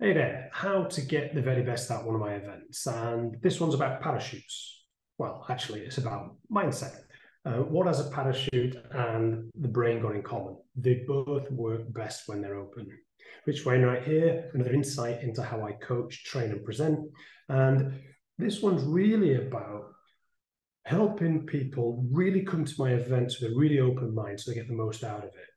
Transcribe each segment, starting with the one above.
Hey there, how to get the very best at one of my events. And this one's about parachutes. Well, actually, it's about mindset. Uh, what has a parachute and the brain got in common? They both work best when they're open. Rich Wainwright here, another insight into how I coach, train, and present. And this one's really about helping people really come to my events with a really open mind so they get the most out of it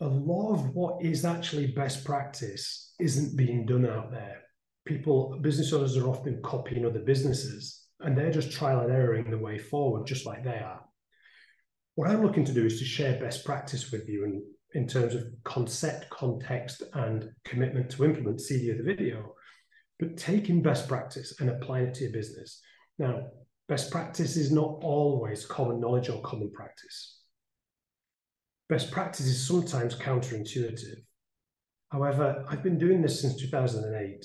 a lot of what is actually best practice isn't being done out there. People, business owners are often copying other businesses and they're just trial and erroring the way forward, just like they are. What I'm looking to do is to share best practice with you in, in terms of concept, context, and commitment to implement of the video, but taking best practice and applying it to your business. Now, best practice is not always common knowledge or common practice best practice is sometimes counterintuitive. However, I've been doing this since 2008.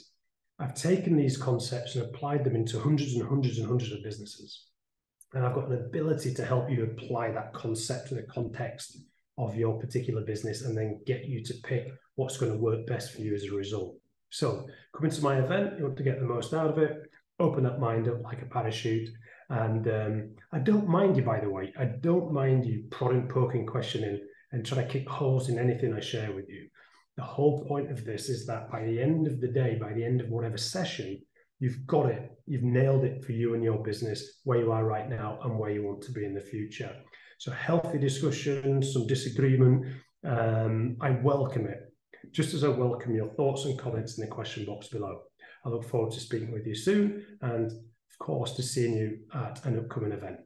I've taken these concepts and applied them into hundreds and hundreds and hundreds of businesses. And I've got an ability to help you apply that concept to the context of your particular business and then get you to pick what's going to work best for you as a result. So, come into my event, you want to get the most out of it, open that mind up like a parachute. And um, I don't mind you, by the way, I don't mind you prodding, poking, questioning and try to kick holes in anything I share with you. The whole point of this is that by the end of the day, by the end of whatever session, you've got it, you've nailed it for you and your business, where you are right now and where you want to be in the future. So, healthy discussion, some disagreement, um, I welcome it, just as I welcome your thoughts and comments in the question box below. I look forward to speaking with you soon and, of course, to seeing you at an upcoming event.